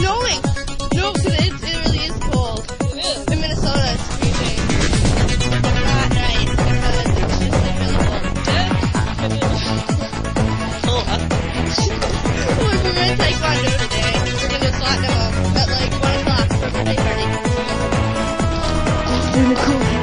No. No, because it, it really is cold. It is. In Minnesota, it's freezing. Not nice, because it's just, like, really cold. Yeah. Cool, huh? Well, We're in Taekwondo today, in Oklahoma, at, like, 1 o'clock for birthday party. Doing a cool